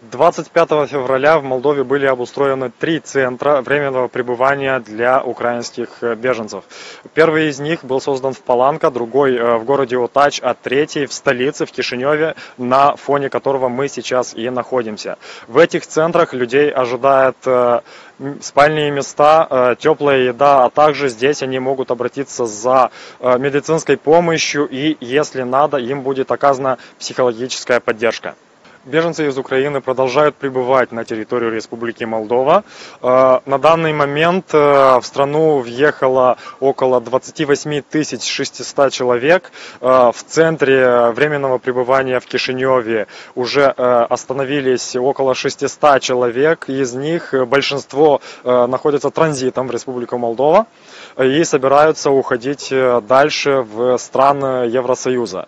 25 февраля в Молдове были обустроены три центра временного пребывания для украинских э, беженцев. Первый из них был создан в Паланка, другой э, в городе Утач, а третий в столице, в Кишиневе, на фоне которого мы сейчас и находимся. В этих центрах людей ожидает э, спальные места, теплая еда, а также здесь они могут обратиться за медицинской помощью и, если надо, им будет оказана психологическая поддержка. Беженцы из Украины продолжают пребывать на территорию Республики Молдова. Э, на данный момент э, в страну въехало около 28 600 человек. Э, в центре временного пребывания в Кишиневе уже остановились около 600 человек. Из них большинство находятся транзитом в Республику Молдова и собираются уходить дальше в страны Евросоюза.